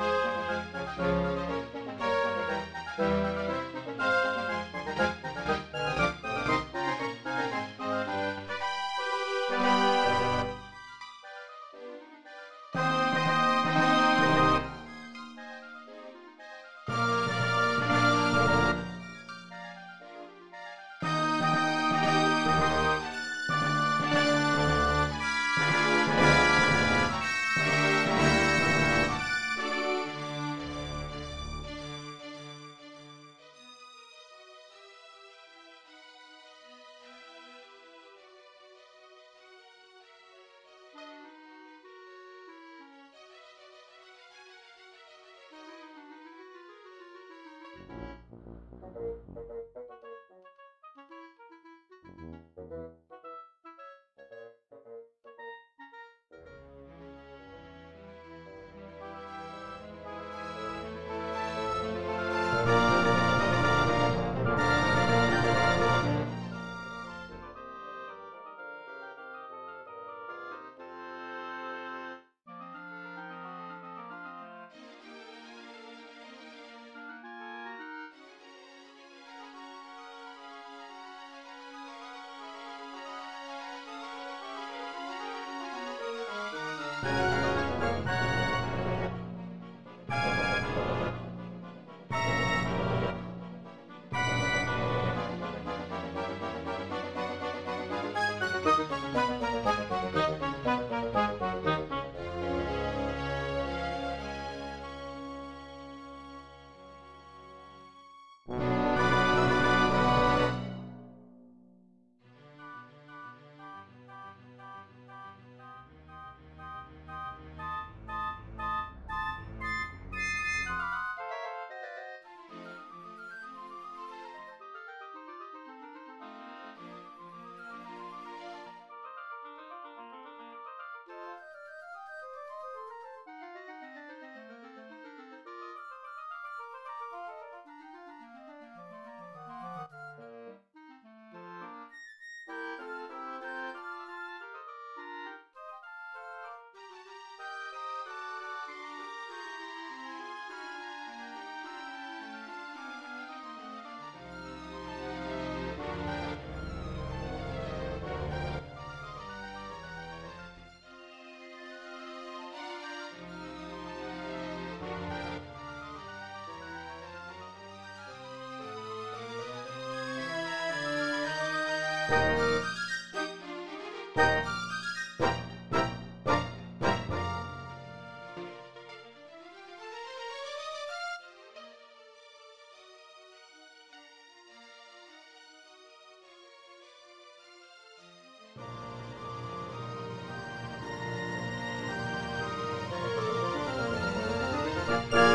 Thank you. Música Bye.